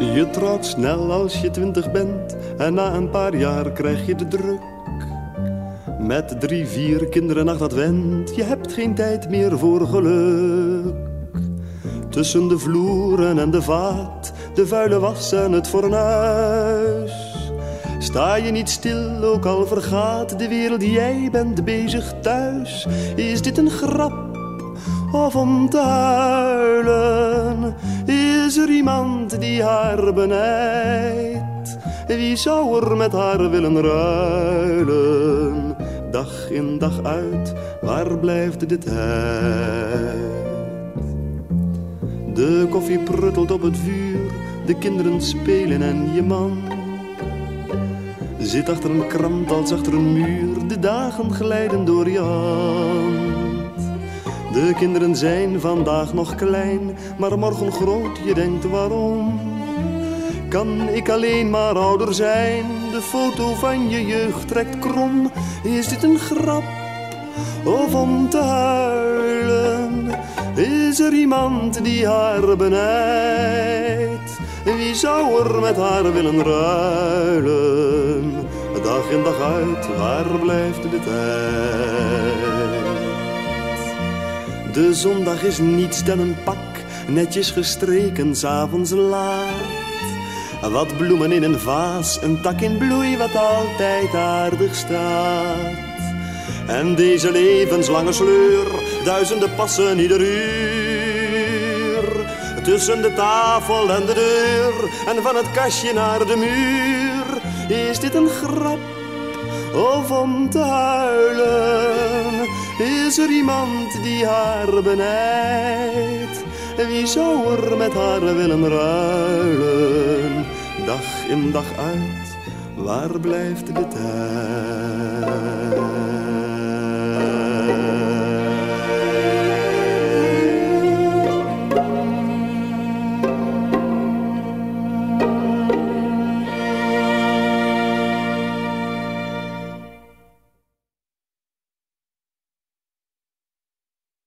Je trouwt snel als je twintig bent en na een paar jaar krijg je de druk. Met drie, vier kinderen acht dat went, je hebt geen tijd meer voor geluk. Tussen de vloeren en de vaat, de vuile was en het fornuis. Sta je niet stil, ook al vergaat de wereld, jij bent bezig thuis. Is dit een grap of om te huilen? Is er iemand die haar benijdt? Wie zou er met haar willen ruilen? Dag in dag uit, waar blijft de tijd? De koffie pruttelt op het vuur, de kinderen spelen en je man zit achter een krant als achter een muur, de dagen glijden door je hand. De kinderen zijn vandaag nog klein, maar morgen groot, je denkt waarom? Kan ik alleen maar ouder zijn, de foto van je jeugd trekt krom. Is dit een grap of om te huilen? Is er iemand die haar benijdt? Wie zou er met haar willen ruilen? Dag in dag uit, waar blijft de tijd? De zondag is niets dan een pak, netjes gestreken, s'avonds laat. Wat bloemen in een vaas, een tak in bloei wat altijd aardig staat. En deze levenslange sleur, duizenden passen ieder uur. Tussen de tafel en de deur, en van het kastje naar de muur. Is dit een grap of om te huilen? Is er iemand die haar benijdt? Wie zou er met haar willen ruilen? Dag in dag uit, waar blijft de tijd?